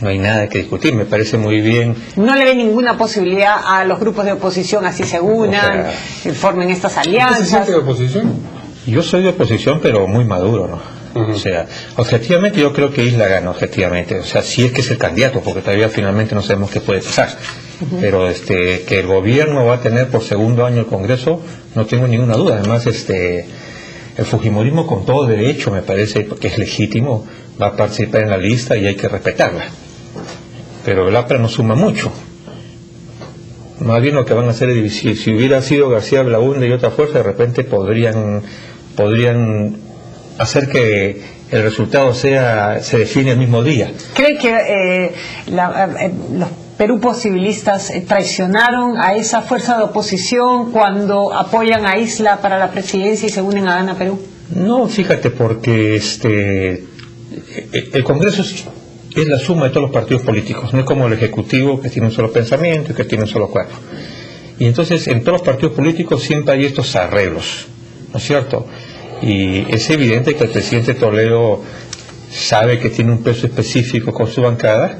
S4: no hay nada que discutir, me parece muy bien.
S1: ¿No le ve ninguna posibilidad a los grupos de oposición así se unan, formen estas alianzas?
S2: de oposición?
S4: Yo soy de oposición, pero muy maduro, ¿no? O sea, objetivamente yo creo que Isla gana, objetivamente. O sea, si es que es el candidato, porque todavía finalmente no sabemos qué puede pasar. Pero este, que el gobierno va a tener por segundo año el Congreso, no tengo ninguna duda. Además, este, el Fujimorismo con todo derecho, me parece que es legítimo, va a participar en la lista y hay que respetarla. Pero el APRA no suma mucho. Más bien lo que van a hacer es dividir. Si hubiera sido García Blaunde y otra fuerza, de repente podrían, podrían hacer que el resultado sea se define el mismo día.
S1: ¿Cree que eh, eh, eh, los Perú posibilistas traicionaron a esa fuerza de oposición cuando apoyan a Isla para la presidencia y se unen a Ana Perú?
S4: No, fíjate, porque este el Congreso es, la suma de todos los partidos políticos, no es como el Ejecutivo que tiene un solo pensamiento y que tiene un solo cuerpo. Y entonces en todos los partidos políticos siempre hay estos arreglos, ¿no es cierto? Y es evidente que el presidente Toledo sabe que tiene un peso específico con su bancada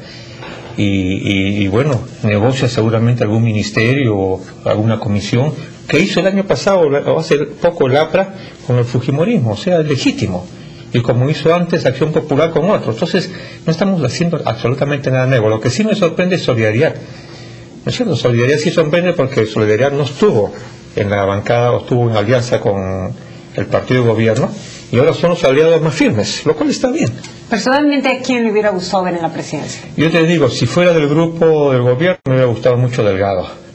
S4: y, bueno, negocia seguramente algún ministerio o alguna comisión que hizo el año pasado, o hace poco el APRA con el Fujimorismo, o sea, es legítimo. Y como hizo antes Acción Popular con otros. Entonces, no estamos haciendo absolutamente nada nuevo. Lo que sí me sorprende es solidaridad. ¿No es cierto? Solidaridad sí sorprende porque Solidaridad no estuvo en la bancada o estuvo en alianza con el partido de gobierno y ahora son los aliados más firmes, lo cual está bien.
S1: Personalmente, ¿a quién le hubiera gustado ver en la presidencia?
S4: Yo te digo, si fuera del grupo del gobierno, me hubiera gustado mucho Delgado.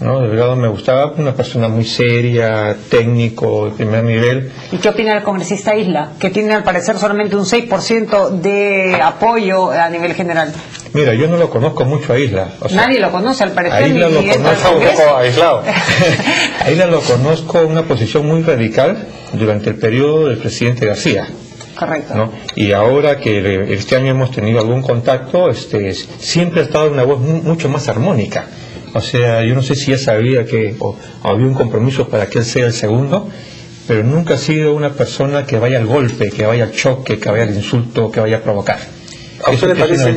S4: ¿No? Delgado me gustaba, una persona muy seria, técnico, de primer nivel.
S1: ¿Y qué opina el congresista Isla, que tiene al parecer solamente un 6% de apoyo a nivel general?
S4: Mira, yo no lo conozco mucho a Isla.
S1: Nadie lo conoce al parecer.
S4: A Isla lo conozco
S2: un poco aislado.
S4: a Isla lo conozco una posición muy radical durante el periodo del presidente García.
S1: Correcto.
S4: ¿no? Y ahora que este año hemos tenido algún contacto, este, siempre ha estado una voz mucho más armónica. O sea, yo no sé si ya sabía que había un compromiso para que él sea el segundo, pero nunca ha sido una persona que vaya al golpe, que vaya al choque, que vaya al insulto, que vaya a provocar.
S2: ¿A usted le parece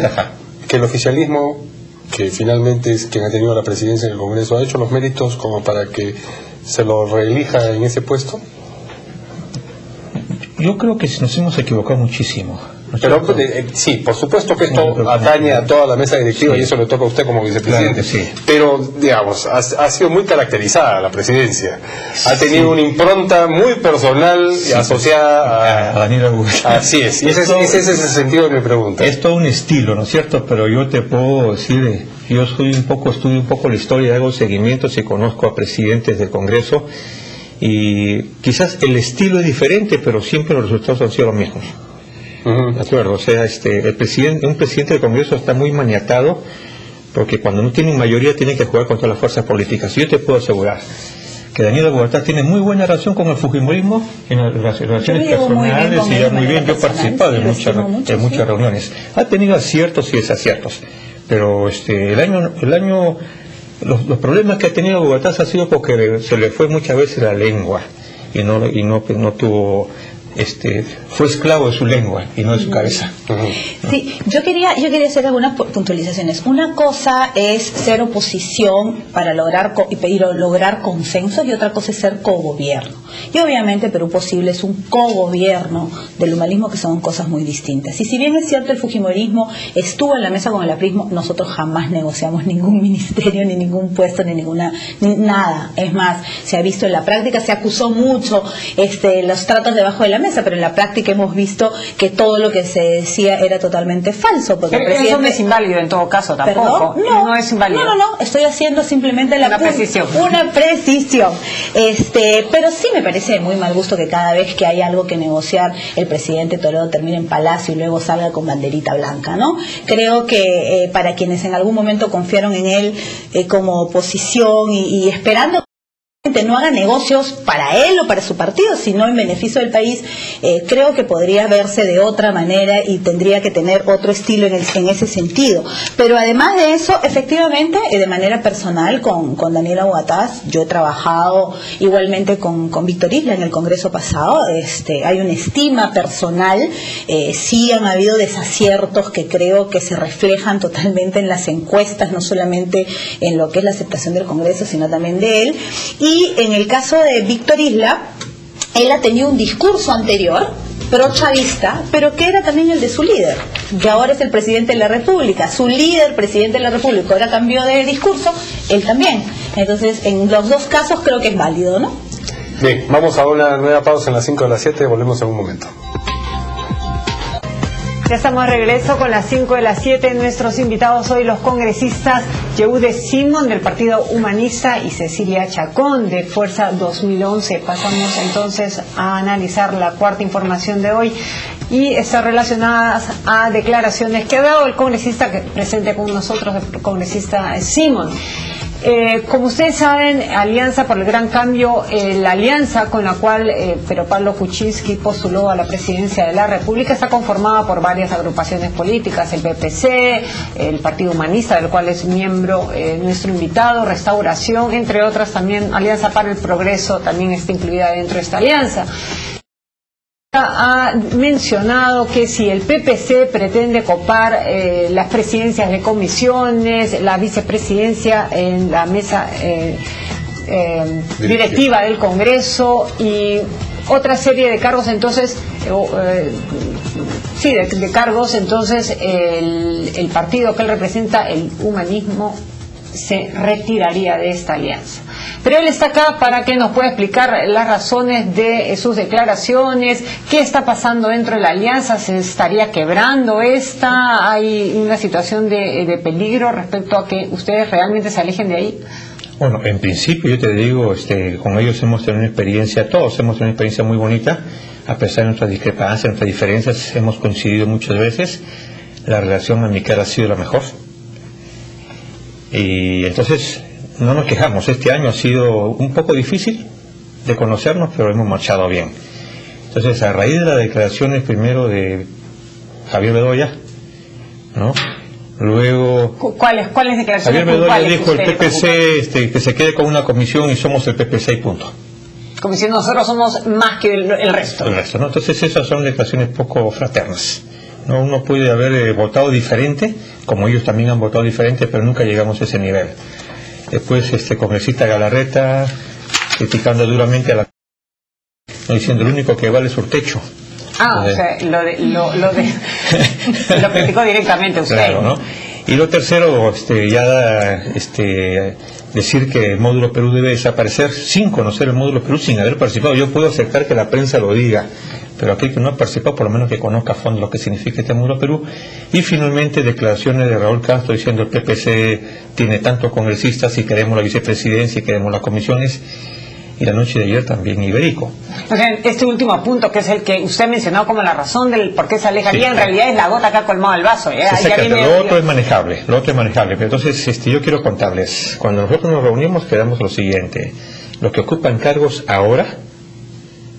S2: que el oficialismo, que finalmente es quien ha tenido la presidencia en el Congreso, ha hecho los méritos como para que se lo reelija en ese puesto?
S4: Yo creo que nos hemos equivocado muchísimo.
S2: Pero eh, sí, por supuesto que esto atañe a toda la mesa directiva y eso le toca a usted como vicepresidente. Pero, digamos, ha, sido muy caracterizada la presidencia. Ha tenido una impronta muy personal y asociada a,
S4: Daniel
S2: Así es, y ese, es el sentido de mi pregunta.
S4: Es todo un estilo, ¿no es cierto? Pero yo te puedo decir, yo soy un poco, estudio un poco la historia, hago seguimientos y conozco a presidentes del Congreso y quizás el estilo es diferente, pero siempre los resultados han sido los mismos. ¿De acuerdo? O sea, este, el presidente, un presidente del Congreso está muy maniatado porque cuando no tiene mayoría tiene que jugar contra las fuerzas políticas. Yo te puedo asegurar que Daniel Bogotá tiene muy buena relación con el Fujimorismo en las relaciones personales y ya muy bien. Yo he participado en muchas, muchas reuniones. Ha tenido aciertos y desaciertos, pero este, el año, el año los, los problemas que ha tenido Bogotá ha sido porque se le fue muchas veces la lengua y no, y no, no tuvo este, fue esclavo de su lengua y no de su cabeza.
S3: Sí, yo quería, yo quería hacer algunas puntualizaciones. Una cosa es ser oposición para lograr y pedir lograr consenso y otra cosa es ser cogobierno. Y obviamente Perú Posible es un cogobierno del humanismo que son cosas muy distintas. Y si bien es cierto el Fujimorismo estuvo en la mesa con el aprismo, nosotros jamás negociamos ningún ministerio, ni ningún puesto, ni ninguna, ni nada. Es más, se ha visto en la práctica, se acusó mucho este, los tratos debajo de la mesa, pero en la práctica hemos visto que todo lo que se decía era totalmente falso. Porque
S1: el presidente... No es inválido en todo caso tampoco.
S3: No, no es inválido. No, no, no, estoy haciendo simplemente la
S1: una precisión.
S3: Una precisión. Este, pero sí me parece de muy mal gusto que cada vez que hay algo que negociar, el presidente Toledo termine en palacio y luego salga con banderita blanca, ¿no? Creo que eh, para quienes en algún momento confiaron en él eh, como oposición y, y esperando no haga negocios para él o para su partido, sino en beneficio del país, eh, creo que podría verse de otra manera y tendría que tener otro estilo en, ese sentido. Pero además de eso, efectivamente, eh, de manera personal, con, con Daniela Bogatás, yo he trabajado igualmente con, con Víctor Isla en el Congreso pasado, este, hay una estima personal, eh, sí han habido desaciertos que creo que se reflejan totalmente en las encuestas, no solamente en lo que es la aceptación del Congreso, sino también de él. En el caso de Víctor Isla, él ha tenido un discurso anterior pro-chavista, pero que era también el de su líder, que ahora es el presidente de la República. Su líder, presidente de la República, ahora cambió de discurso, él también. Entonces, en los dos casos creo que es válido, ¿no?
S2: Bien, vamos a una nueva pausa en las 5 de las 7 volvemos en un momento.
S1: Ya estamos de regreso con las 5 de las 7. Nuestros invitados hoy, los congresistas Yehude Simón del Partido Humanista y Cecilia Chacón de Fuerza 2011. Pasamos entonces a analizar la cuarta información de hoy y está relacionada a declaraciones que ha dado el congresista que presente con nosotros, el congresista Simón. Eh, como ustedes saben, Alianza por el Gran Cambio, eh, la alianza con la cual eh, Pero Pablo Kuczynski postuló a la presidencia de la República está conformada por varias agrupaciones políticas, el PPC, el Partido Humanista, del cual es miembro nuestro invitado, Restauración, entre otras también Alianza para el Progreso también está incluida dentro de esta alianza. Ha mencionado que si el PPC pretende copar eh, las presidencias de comisiones, la vicepresidencia en la mesa eh, eh, directiva del Congreso y otra serie de cargos, entonces, sí, de, cargos, entonces el, el partido que él representa, el humanismo, se retiraría de esta alianza. Pero él está acá para que nos pueda explicar las razones de sus declaraciones, qué está pasando dentro de la alianza, se estaría quebrando esta, hay una situación de, peligro respecto a que ustedes realmente se alejen de ahí.
S4: Bueno, en principio yo te digo, este, con ellos hemos tenido una experiencia, todos hemos tenido una experiencia muy bonita, a pesar de nuestras discrepancias, nuestras diferencias, hemos coincidido muchas veces, la relación amical ha sido la mejor. Y entonces no nos quejamos, este año ha sido un poco difícil de conocernos, pero hemos marchado bien. Entonces, a raíz de las declaraciones primero de Javier Bedoya, ¿no? Luego...
S1: ¿Cuáles, cuáles declaraciones
S4: Javier Bedoya dijo el PPC este, que se quede con una comisión y somos el PPC y punto.
S1: Como si nosotros somos más que el, resto.
S4: El resto, ¿no? Entonces esas son declaraciones poco fraternas. ¿no? Uno puede haber eh, votado diferente, como ellos también han votado diferente, pero nunca llegamos a ese nivel. Después, este congresista Galarreta criticando duramente a la diciendo lo único que vale es su techo.
S1: Ah, o sea, lo, de, lo, lo, de, lo criticó directamente usted.
S4: Claro, ¿no? Y lo tercero, este, ya este, decir que el módulo Perú debe desaparecer sin conocer el módulo Perú, sin haber participado. Yo puedo aceptar que la prensa lo diga, pero aquel que no ha participado, por lo menos que conozca a fondo lo que significa este módulo Perú. Y finalmente, declaraciones de Raúl Castro diciendo el PPC tiene tantos congresistas y queremos la vicepresidencia y queremos las comisiones y la noche de ayer también Iberico.
S1: este último punto, que es el que usted mencionó como la razón del por qué se alejaría, en realidad es la gota que ha colmado el vaso. ¿eh?
S4: lo otro es manejable, lo otro es manejable. Pero entonces, este, yo quiero contarles, cuando nosotros nos reunimos quedamos lo siguiente, los que ocupan cargos ahora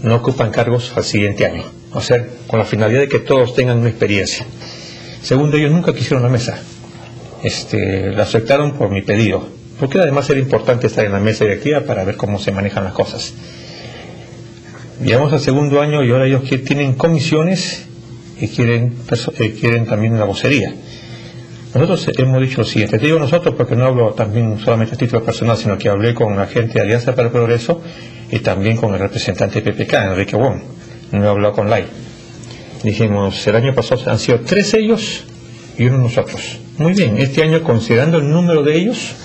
S4: no ocupan cargos al siguiente año. O sea, con la finalidad de que todos tengan una experiencia. Segundo, ellos nunca quisieron la mesa. Este, la aceptaron por mi pedido porque además era importante estar en la mesa directiva para ver cómo se manejan las cosas. Llegamos al segundo año y ahora ellos tienen comisiones y quieren, eh, quieren también una vocería. Nosotros hemos dicho lo siguiente, te digo nosotros porque no hablo también solamente a título personal, sino que hablé con la gente de Alianza para el Progreso y también con el representante de PPK, Enrique Wong, no he hablado con Lai. Dijimos, el año pasado han sido tres ellos y uno nosotros. Muy bien, este año considerando el número de ellos,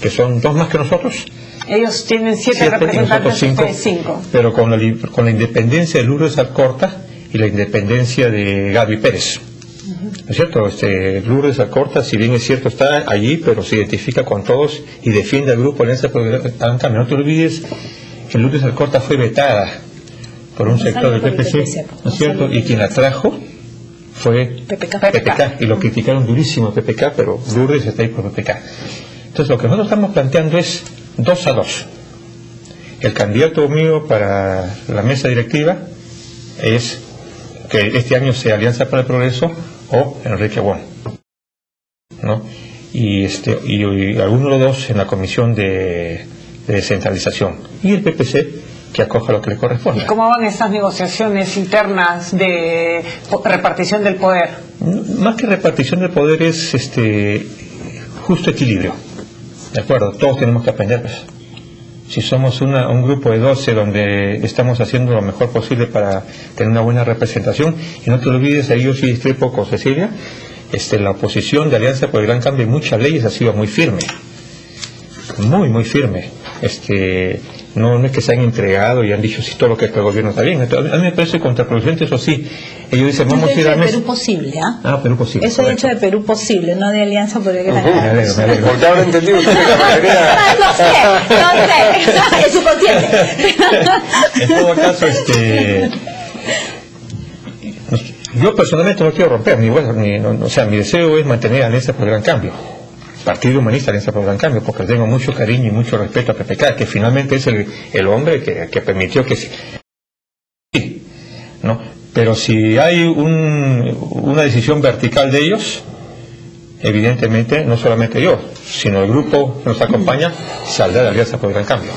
S4: que son dos más que nosotros.
S1: Ellos tienen siete, representantes, cinco, cinco,
S4: Pero con la, con la independencia de Lourdes Alcorta y la independencia de Gaby Pérez. ¿No es cierto? Este, Lourdes Alcorta, si bien es cierto, está allí, pero se identifica con todos y defiende al grupo Alianza Cambio. No te olvides que Lourdes Alcorta fue vetada por un sector del PPC, ¿no es cierto? Y quien la trajo fue PPK. Y lo criticaron durísimo PPK, pero Lourdes está ahí por PPK. Entonces lo que nosotros estamos planteando es dos a dos. El candidato mío para la mesa directiva es que este año sea Alianza para el Progreso o Enrique Wong. ¿no? Y, este, y, alguno de los dos en la comisión de, descentralización. Y el PPC que acoja lo que le corresponde.
S1: ¿Y cómo van estas negociaciones internas de repartición del poder?
S4: Más que repartición del poder es este justo equilibrio. ¿De acuerdo? Todos tenemos que aprender. Pues. Si somos un grupo de 12 donde estamos haciendo lo mejor posible para tener una buena representación, y no te olvides, ahí yo sí discrepo con Cecilia, este, la oposición de Alianza por el Gran Cambio en muchas leyes ha sido muy firme. Muy, muy firme. Este, no, no es que se han entregado y han dicho si todo lo que el gobierno está bien. a mí me parece contraproducente, eso sí. Ellos dicen, vamos a ir a
S3: Perú posible, ¿ah?
S4: Ah, Perú posible.
S3: Eso es hecho de Perú posible, no de Alianza por el Gran uh
S2: Me alegro, me alegro. Porque ahora entendí usted que
S3: No sé, no sé, es subconsciente.
S4: en todo caso, este... Yo personalmente no quiero romper, ni bueno, ni, o sea, mi deseo es mantener Alianza por el Gran Cambio Partido Humanista Alianza por Gran Cambio, porque tengo mucho cariño y mucho respeto a PPK, que finalmente es el, el hombre que, que, permitió que sí, ¿no? Pero si hay un, una decisión vertical de ellos, evidentemente no solamente yo, sino el grupo que nos acompaña saldrá de Alianza por el Gran Cambio.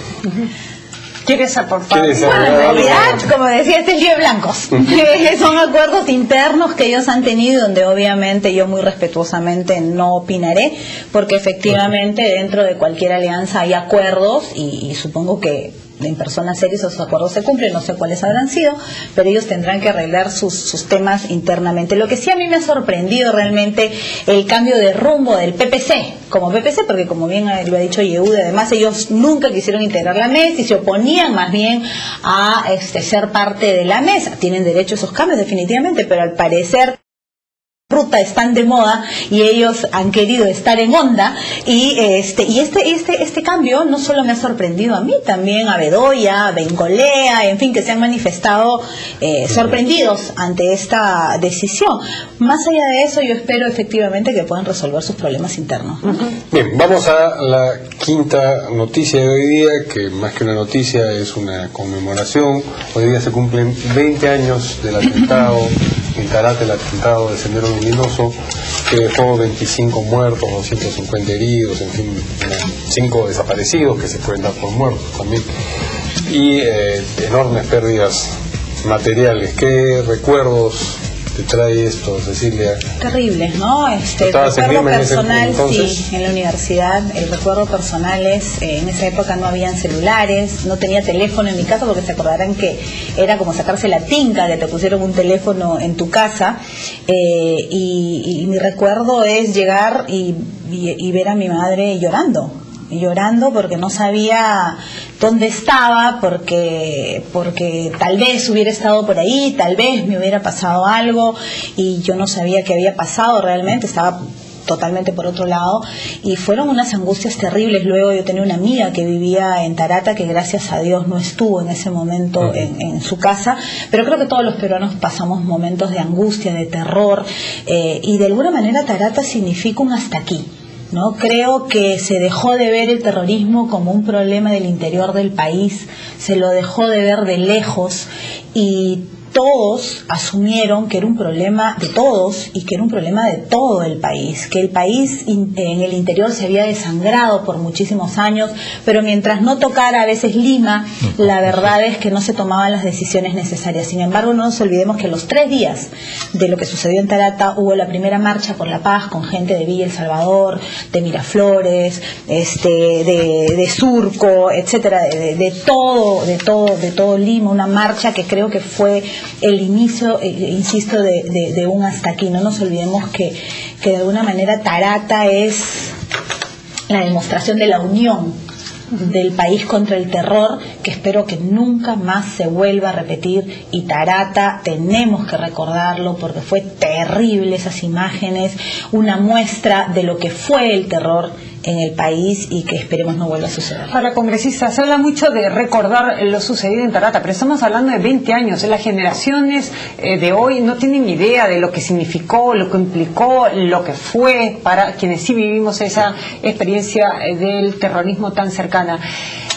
S1: ¿Quieres por favor?
S3: Bueno, en realidad, como decía, este es de blancos. Son acuerdos internos que ellos han tenido, donde obviamente yo muy respetuosamente no opinaré, porque efectivamente dentro de cualquier alianza hay acuerdos y, y supongo que en personas serias esos acuerdos se cumplen, no sé cuáles habrán sido, pero ellos tendrán que arreglar sus, temas internamente. Lo que sí a mí me ha sorprendido realmente el cambio de rumbo del PPC, como PPC, porque como bien lo ha dicho Yehuda, además ellos nunca quisieron integrar la mesa y se oponían más bien a este, ser parte de la mesa. Tienen derecho a esos cambios definitivamente, pero al parecer ruta están de moda y ellos han querido estar en onda y este y este este este cambio no solo me ha sorprendido a mí también a Bedoya, a Bengolea, en fin que se han manifestado eh, sorprendidos ante esta decisión más allá de eso yo espero efectivamente que puedan resolver sus problemas internos ¿no?
S2: Bien, vamos a la quinta noticia de hoy día, que más que una noticia es una conmemoración. Hoy día se cumplen 20 años del atentado en Tarate, el atentado de Sendero Luminoso, que dejó 25 muertos, 250 heridos, en fin, 5 desaparecidos que se pueden dar por muertos también, y eh, enormes pérdidas materiales. ¿Qué recuerdos te trae esto, Cecilia?
S3: terribles, ¿no? Este, el
S2: ¿Estabas en
S3: recuerdo
S2: Lima en ese
S3: personal, sí, en la universidad, el recuerdo personal es, eh, en esa época no habían celulares, no tenía teléfono en mi casa, porque se acordarán que era como sacarse la tinca, que te pusieron un teléfono en tu casa, eh, y, y mi recuerdo es llegar y, y- y ver a mi madre llorando, llorando porque no sabía dónde estaba, porque, porque tal vez hubiera estado por ahí, tal vez me hubiera pasado algo y yo no sabía qué había pasado realmente, estaba totalmente por otro lado. Y fueron unas angustias terribles. Luego yo tenía una amiga que vivía en Tarata que gracias a Dios no estuvo en ese momento en, en su casa. Pero creo que todos los peruanos pasamos momentos de angustia de terror eh, y de alguna manera Tarata significa un hasta aquí ¿no? Creo que se dejó de ver el terrorismo como un problema del interior del país, se lo dejó de ver de lejos y todos asumieron que era un problema de todos y que era un problema de todo el país, que el país in- en el interior se había desangrado por muchísimos años, pero mientras no tocara a veces Lima, la verdad es que no se tomaban las decisiones necesarias. Sin embargo, no nos olvidemos que los tres días de lo que sucedió en Tarata hubo la primera marcha por la paz con gente de Villa El Salvador, de Miraflores, este, de, de Surco, etcétera, de, de- de todo, de todo, de todo Lima, una marcha que creo que fue el inicio, eh, insisto, de, de- de un hasta aquí. No nos olvidemos que, que de alguna manera Tarata es la demostración de la unión del país contra el terror que espero que nunca más se vuelva a repetir y Tarata tenemos que recordarlo porque fue terrible esas imágenes una muestra de lo que fue el terror en el país y que esperemos no vuelva a suceder
S1: Ahora, congresista, se habla mucho de recordar lo sucedido en Tarata, pero estamos hablando de 20 años. Las generaciones eh, de hoy no tienen idea de lo que significó, lo que implicó, lo que fue para quienes sí vivimos esa experiencia eh, del terrorismo tan cercana.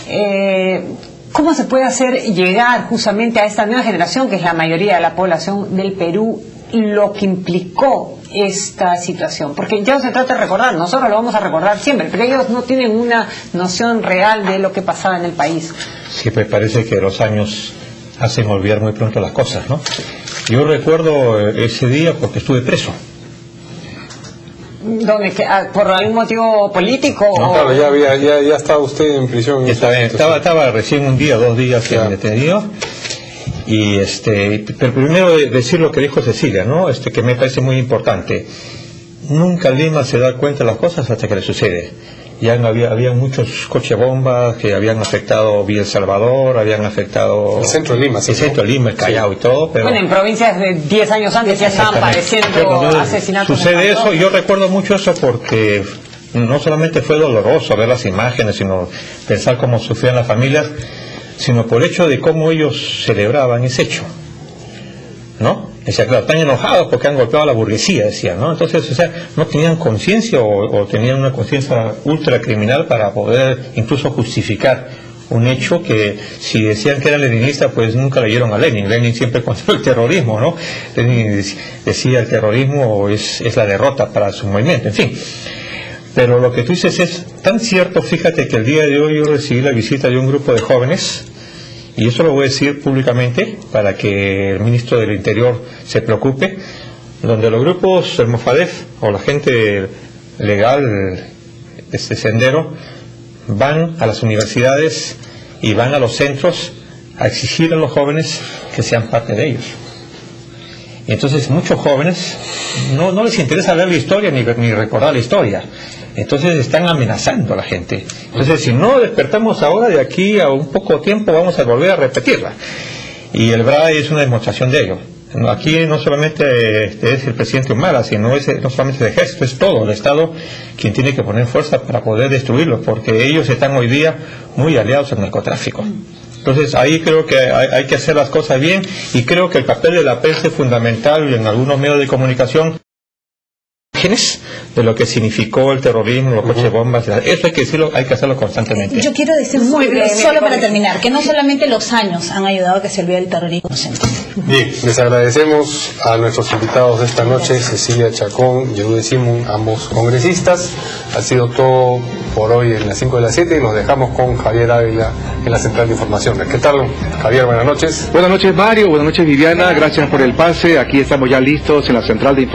S1: Eh, ¿Cómo se puede hacer llegar justamente a esta nueva generación, que es la mayoría de la población del Perú, lo que implicó esta situación? Porque ya no se trata de recordar, nosotros lo vamos a recordar siempre, pero ellos no tienen una noción real de lo que pasaba en el país.
S4: Siempre parece que los años hacen olvidar muy pronto las cosas, ¿no? Yo recuerdo eh, ese día porque estuve preso.
S1: ¿Dónde, ah, ¿Por algún motivo político?
S4: No,
S1: o-
S2: Claro, ya, había, ya, ya estaba usted en prisión. en
S4: Estaba, estaba, estaba recién un día, dos días
S2: Claro.
S4: detenido. Y este, pero primero de- decir lo que dijo Cecilia, ¿no? Este, que me parece muy importante. Nunca Lima se da cuenta de las cosas hasta que le sucede. Ya no había, había muchos coches bombas que habían afectado Villa El Salvador, habían afectado
S2: El centro de Lima, sí,
S4: el centro de Lima, el Callao y todo, pero
S1: Bueno, en provincias de 10 años antes ya estaban padeciendo asesinatos.
S4: Sucede eso, yo recuerdo mucho eso porque no solamente fue doloroso ver las imágenes, sino pensar cómo sufrían las familias, sino por el hecho de cómo ellos celebraban ese hecho. ¿No? Decía, claro, están enojados porque han golpeado a la burguesía, decía, ¿no? Entonces, o sea, no tenían conciencia o, tenían una conciencia ultra criminal para poder incluso justificar un hecho que si decían que era leninista, pues nunca leyeron a Lenin. Lenin siempre contra el terrorismo, ¿no? Lenin dec- decía el terrorismo es, es la derrota para su movimiento, en fin. Pero lo que tú dices es tan cierto, fíjate que el día de hoy yo recibí la visita de un grupo de jóvenes y eso lo voy a decir públicamente para que el ministro del Interior se preocupe, donde los grupos del Mofadef o la gente legal de este sendero van a las universidades y van a los centros a exigir a los jóvenes que sean parte de ellos. Entonces muchos jóvenes no, les interesa ver la historia ni, ni recordar la historia. Entonces están amenazando a la gente. Entonces si no despertamos ahora, de aquí a un poco tiempo vamos a volver a repetirla. Y el BRAE es una demostración de ello. Aquí no solamente este, es el presidente Humala, sino es no solamente el ejército, es todo el Estado quien tiene que poner fuerza para poder destruirlo, porque ellos están hoy día muy aliados al narcotráfico. Entonces ahí creo que hay, que hacer las cosas bien y creo que el papel de la prensa es fundamental en algunos medios de comunicación de lo que significó el terrorismo, los coches bombas, eso hay que decirlo, hay que hacerlo constantemente.
S3: Yo quiero decir muy breve, solo para terminar, que no solamente los años han ayudado a que se olvide el terrorismo.
S2: Bien, les agradecemos a nuestros invitados de esta noche, Cecilia Chacón y Eduardo Simón, ambos congresistas. Ha sido todo por hoy en las 5 de las 7 y nos dejamos con Javier Ávila en la Central de Información. ¿Qué tal, Javier? Buenas noches.
S5: Buenas noches, Mario. Buenas noches, Viviana. Gracias por el pase. Aquí estamos ya listos en la Central de Información.